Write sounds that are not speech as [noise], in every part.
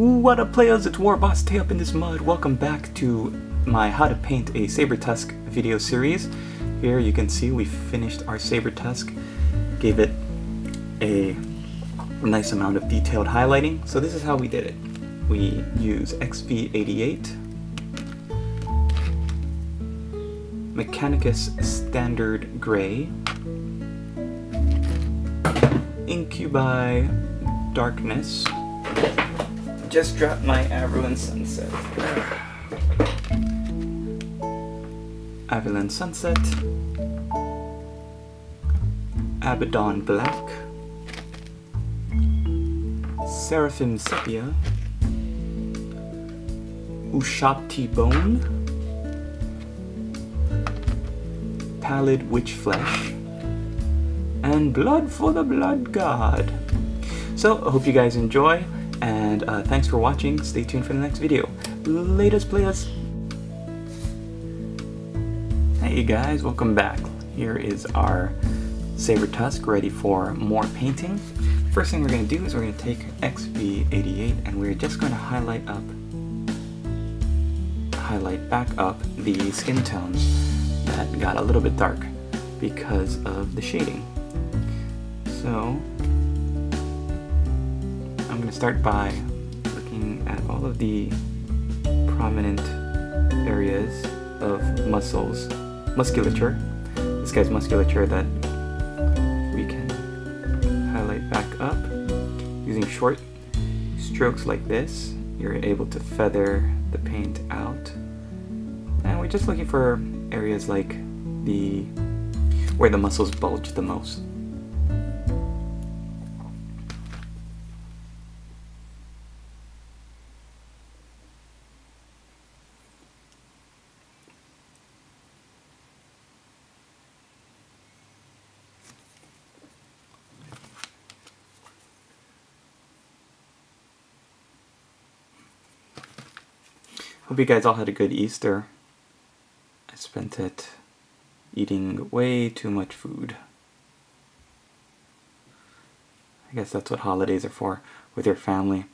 What up players, it's Warboss Tae up in this mud. Welcome back to my How to Paint a Sabretusk video series. Here you can see we finished our Sabretusk, gave it a nice amount of detailed highlighting. So this is how we did it. We use XV88, Mechanicus Standard Gray, Incubi Darkness, just dropped my Averland Sunset. Averland Sunset. Abaddon Black. Seraphim Sepia. Ushabti Bone. Pallid Wych Flesh. And Blood for the Blood God. So, I hope you guys enjoy. And uh, thanks for watching. Stay tuned for the next video. Latest players. Hey you guys, welcome back. Here is our Sabretusk ready for more painting. First thing we're going to do is we're going to take XV88 and we're just going to highlight up, highlight back up the skin tones that got a little bit dark because of the shading. So going to start by looking at all of the prominent areas of muscles, musculature. This guy's musculature that we can highlight back up. Using short strokes like this, you're able to feather the paint out. And we're just looking for areas like the where the muscles bulge the most. You guys all had a good Easter. I spent it eating way too much food. I guess that's what holidays are for, with your family.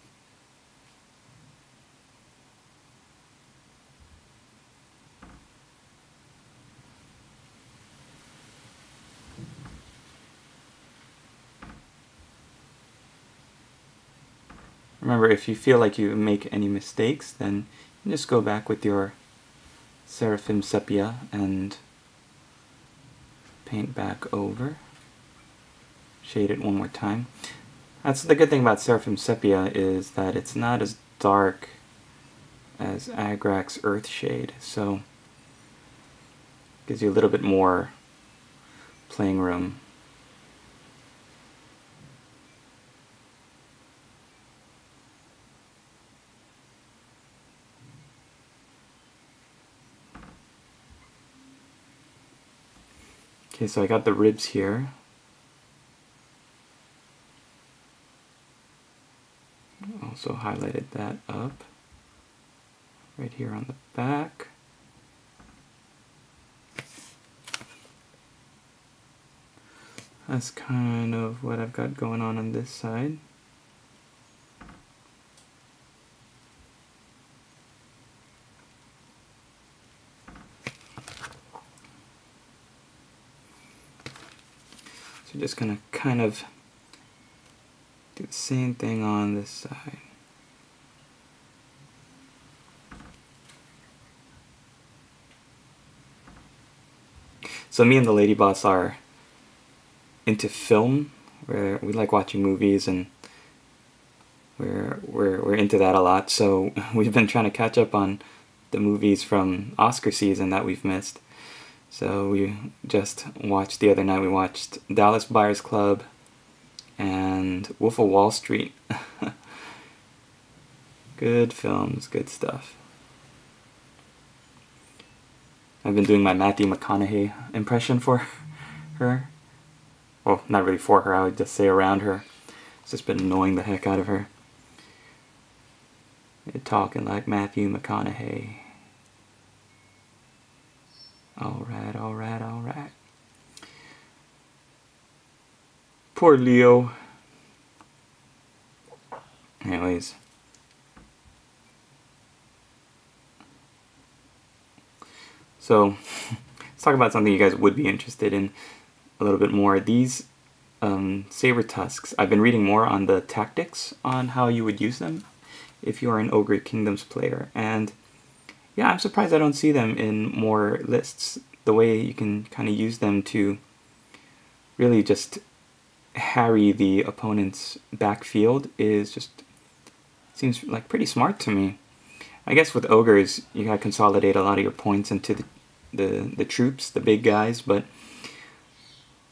Remember, if you feel like you make any mistakes, then just go back with your Seraphim Sepia and paint back over. Shade it one more time. That's the good thing about Seraphim Sepia is that it's not as dark as Agrax Earthshade, so gives you a little bit more playing room. Okay, so I got the ribs here. Also highlighted that up right here on the back. That's kind of what I've got going on on this side. Just gonna kind of do the same thing on this side. So me and the lady boss are into film, where we like watching movies and we're, we're, we're into that a lot. So [laughs] we've been trying to catch up on the movies from Oscar season that we've missed. So we just watched the other night, we watched Dallas Buyers Club and Wolf of Wall Street. [laughs] good films, good stuff. I've been doing my Matthew McConaughey impression for her. Well, not really for her, I would just say around her. It's just been annoying the heck out of her. You're talking like Matthew McConaughey. All right, all right, all right. Poor Leo. Anyways. So, [laughs] let's talk about something you guys would be interested in a little bit more. These um, Sabretusks, I've been reading more on the tactics on how you would use them if you are an Ogre Kingdoms player. And yeah, I'm surprised I don't see them in more lists. The way you can kind of use them to really just harry the opponent's backfield is just seems like pretty smart to me. I guess with ogres, you gotta consolidate a lot of your points into the, the, the troops, the big guys, but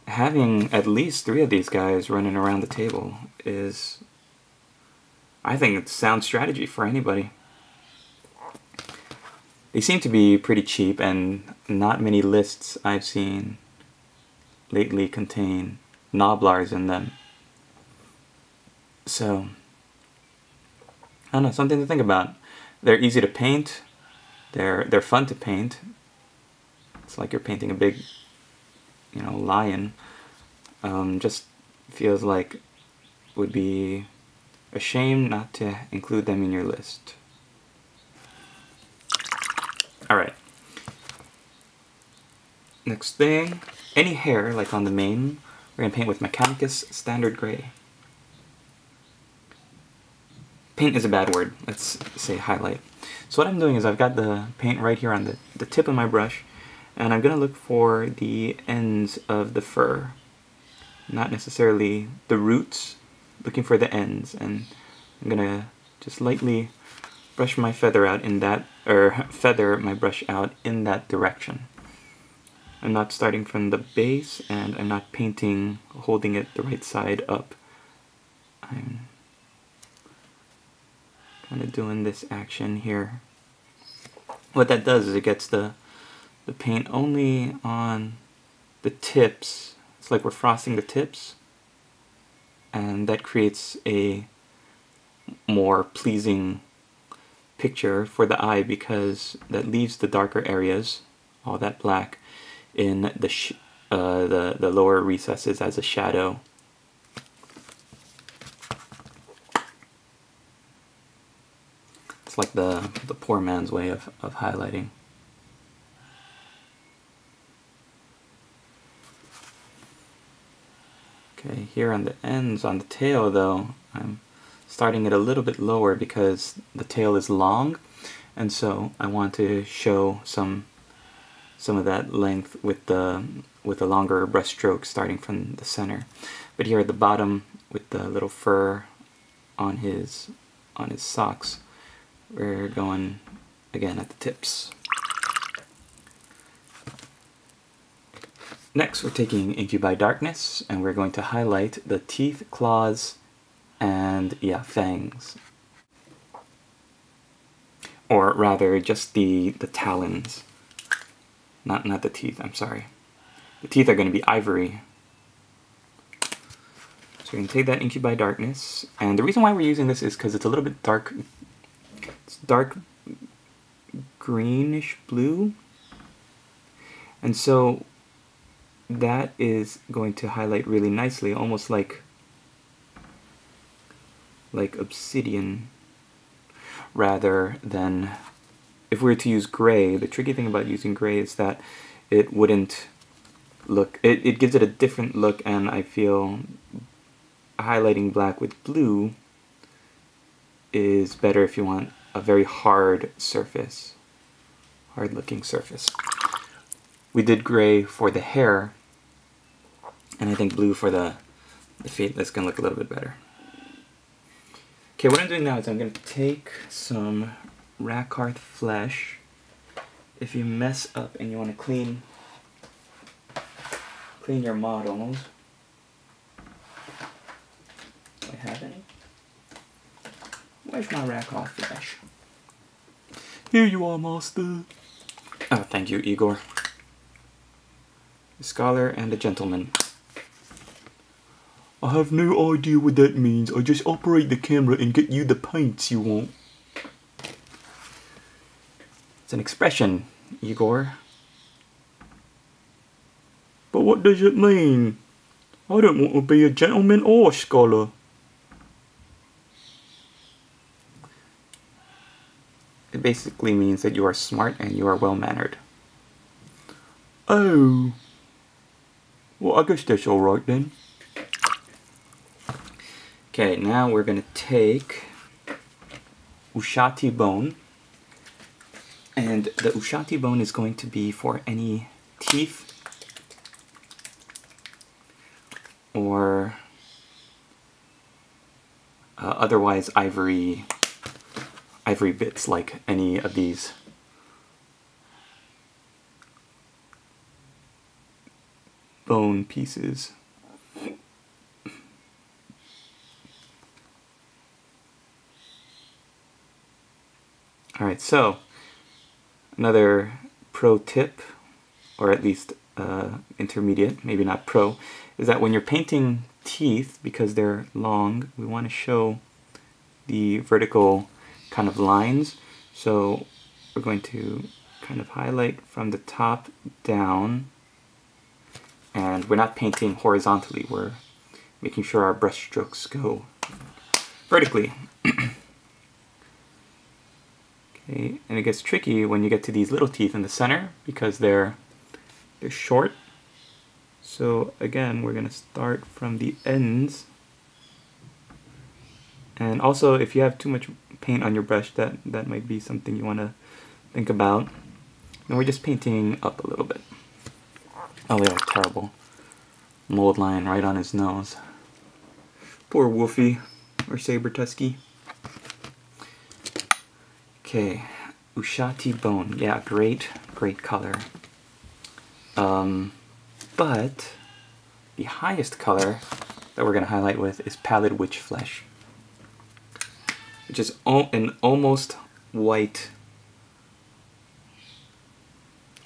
having at least three of these guys running around the table is, I think it's sound strategy for anybody. They seem to be pretty cheap, and not many lists I've seen lately contain Gnoblars in them. So, I don't know, something to think about. They're easy to paint. They're they're fun to paint. It's like you're painting a big, you know, lion. Um, just feels like would be a shame not to include them in your list. All right. Next thing, any hair like on the mane we're going to paint with Mechanicus Standard Gray. Paint is a bad word. Let's say highlight. So what I'm doing is I've got the paint right here on the, the tip of my brush, and I'm going to look for the ends of the fur. Not necessarily the roots, looking for the ends. And I'm going to just lightly brush my feather out in that, or [laughs] feather my brush out in that direction. I'm not starting from the base and I'm not painting, holding it the right side up. I'm kind of doing this action here. What that does is it gets the, the paint only on the tips. It's like we're frosting the tips and that creates a more pleasing picture for the eye because that leaves the darker areas, all that black, in the, uh, the, the lower recesses as a shadow. It's like the, the poor man's way of, of highlighting. Okay, here on the ends, on the tail though, I'm starting it a little bit lower because the tail is long and so I want to show some some of that length with the with a longer brush stroke starting from the center. But here at the bottom with the little fur on his on his socks, we're going again at the tips. Next we're taking Incubi Darkness and we're going to highlight the teeth, claws, and yeah, fangs. Or rather just the, the talons. Not, not the teeth, I'm sorry. The teeth are going to be ivory. So we're going to take that Incubi Darkness. And the reason why we're using this is because it's a little bit dark. It's dark greenish blue. And so that is going to highlight really nicely, almost like like obsidian rather than if we were to use gray, the tricky thing about using gray is that it wouldn't look, it, it gives it a different look and I feel highlighting black with blue is better if you want a very hard surface, hard looking surface. We did gray for the hair and I think blue for the, the feet. That's gonna look a little bit better. Okay, what I'm doing now is I'm gonna take some Rakarth flesh. If you mess up and you want to clean clean your models, do I have any? Where's my Rakarth flesh? Here you are, master. Oh, thank you, Igor. A scholar and a gentleman. I have no idea what that means. I just operate the camera and get you the paints you want an expression, Igor. But what does it mean? I don't want to be a gentleman or a scholar. It basically means that you are smart and you are well-mannered. Oh. Well, I guess that's alright then. Okay, now we're going to take Ushabti bone. And the Ushabti bone is going to be for any teeth or uh, otherwise ivory ivory bits like any of these bone pieces. Alright, so another pro tip, or at least uh, intermediate, maybe not pro, is that when you're painting teeth, because they're long, we want to show the vertical kind of lines. So we're going to kind of highlight from the top down and we're not painting horizontally, we're making sure our brush strokes go vertically. [clears throat] and it gets tricky when you get to these little teeth in the center because they're they're short. So again, we're going to start from the ends. And also, if you have too much paint on your brush, that, that might be something you want to think about. And we're just painting up a little bit. Oh, yeah, terrible. Mold line right on his nose. Poor Wolfie, or Saber Tusky. Okay, Ushabti Bone. Yeah, great, great color. Um, but the highest color that we're going to highlight with is Pallid Wych Flesh, which is an almost white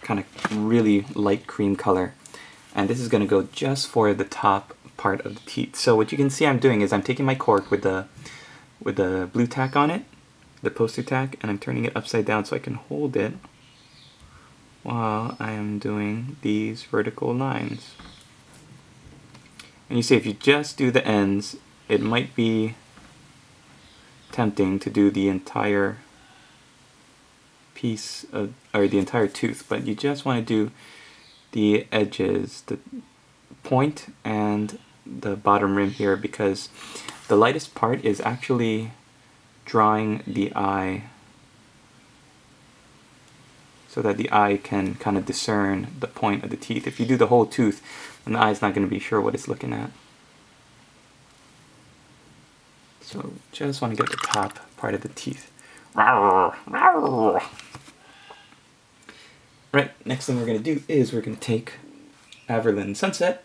kind of really light cream color. And this is going to go just for the top part of the teeth. So what you can see I'm doing is I'm taking my cork with the with the blue tack on it, the poster tack, and I'm turning it upside down so I can hold it while I am doing these vertical lines. And you see if you just do the ends, it might be tempting to do the entire piece of, or the entire tooth, but you just want to do the edges, the point and the bottom rim here because the lightest part is actually drawing the eye so that the eye can kind of discern the point of the teeth. If you do the whole tooth, then the eye's not going to be sure what it's looking at. So just want to get the top part of the teeth. Right, next thing we're going to do is we're going to take Averland Sunset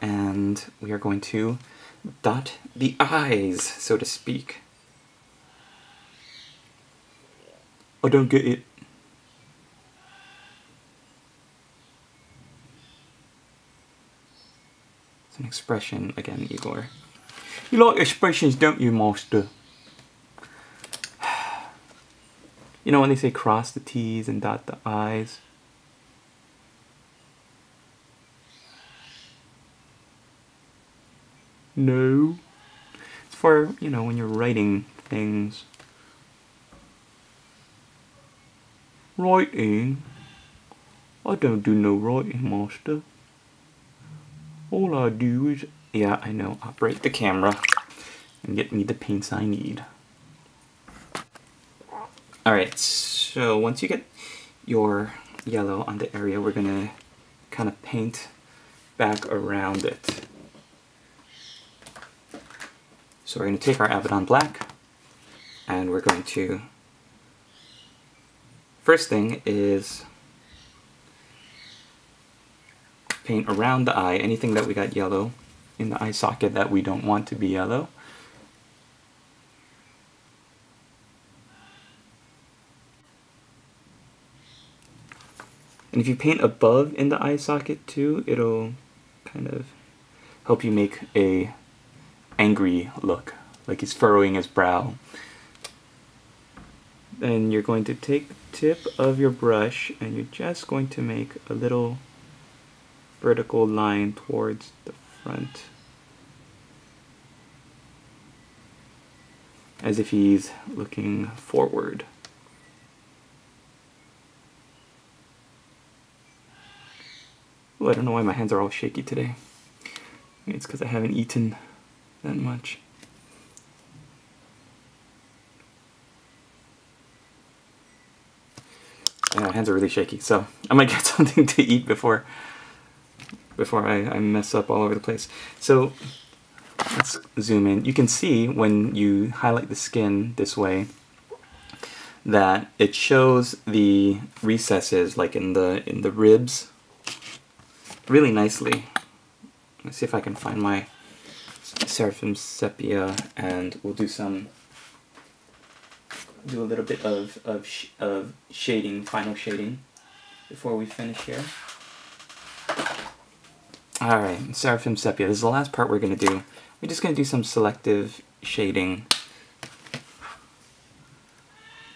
and we are going to dot the eyes, so to speak. I don't get it. It's an expression again, Igor. You like expressions, don't you, master? [sighs] You know when they say cross the T's and dot the I's? No. It's for, you know, when you're writing things. Writing? I don't do no writing, master. All I do is, yeah, I know, operate the camera and get me the paints I need. Alright, so once you get your yellow on the area, we're gonna kind of paint back around it. So we're gonna take our Abaddon Black and we're going to, first thing is paint around the eye, anything that we got yellow in the eye socket that we don't want to be yellow. And if you paint above in the eye socket too, it'll kind of help you make a angry look, like he's furrowing his brow. Then you're going to take the tip of your brush and you're just going to make a little vertical line towards the front. As if he's looking forward. Oh, I don't know why my hands are all shaky today. It's because I haven't eaten that much. Yeah, my hands are really shaky, so I might get [laughs] something to eat before before I, I mess up all over the place. So let's zoom in. You can see when you highlight the skin this way that it shows the recesses like in the in the ribs really nicely. Let's see if I can find my Seraphim Sepia and we'll do some do a little bit of, of, sh of shading, final shading before we finish here. Alright, Seraphim Sepia. This is the last part we're going to do. We're just going to do some selective shading.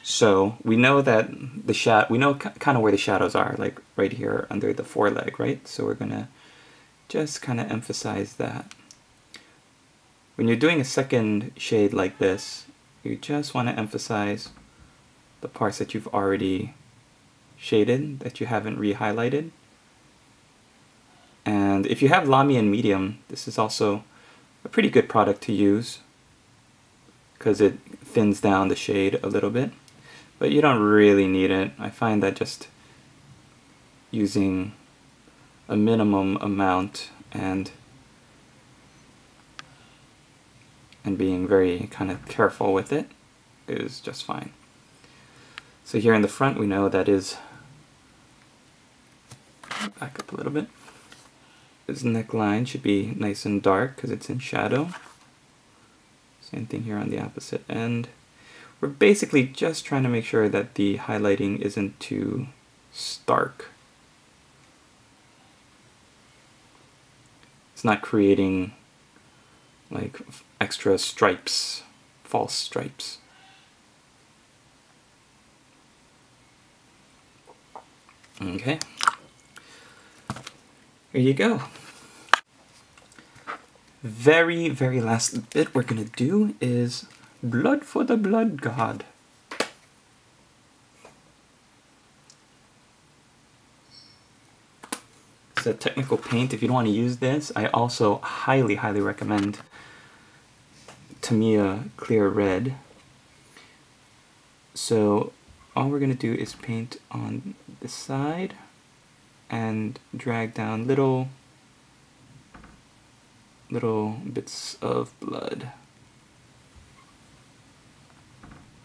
So we know that the shad we know kind of where the shadows are, like right here under the foreleg, right? So we're going to just kind of emphasize that. When you're doing a second shade like this, you just want to emphasize the parts that you've already shaded, that you haven't re-highlighted. And if you have Lahmian Medium, this is also a pretty good product to use because it thins down the shade a little bit. But you don't really need it. I find that just using a minimum amount and and being very kind of careful with it is just fine. So here in the front we know that is back up a little bit. His neckline should be nice and dark because it's in shadow. Same thing here on the opposite end. We're basically just trying to make sure that the highlighting isn't too stark. It's not creating like extra stripes, false stripes. Okay. Here you go. Very, very last bit we're gonna do is blood for the blood god. It's a technical paint. If you don't want to use this, I also highly, highly recommend Tamiya Clear Red. So all we're going to do is paint on the side and drag down little little bits of blood.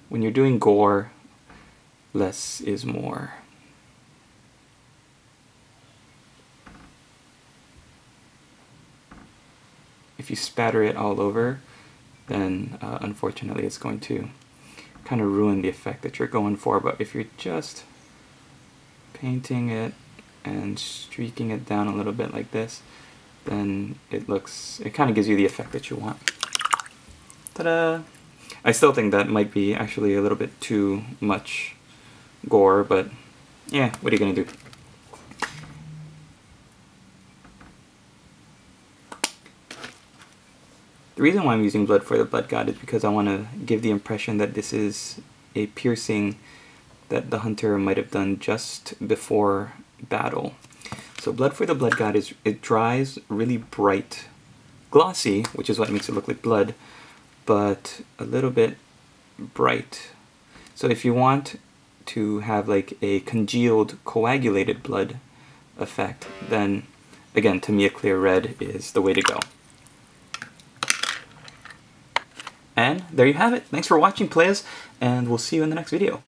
When you're doing gore, less is more. If you spatter it all over, then uh, unfortunately it's going to kind of ruin the effect that you're going for. But if you're just painting it and streaking it down a little bit like this, then it looks, it kind of gives you the effect that you want. Ta-da! I still think that might be actually a little bit too much gore, but yeah, what are you gonna do? The reason why I'm using blood for the blood god is because I want to give the impression that this is a piercing that the hunter might have done just before battle. So blood for the blood god is it dries really bright, glossy, which is what makes it look like blood, but a little bit bright. So if you want to have like a congealed, coagulated blood effect, then again, Tamiya Clear Red is the way to go. And there you have it. Thanks for watching, players, and we'll see you in the next video.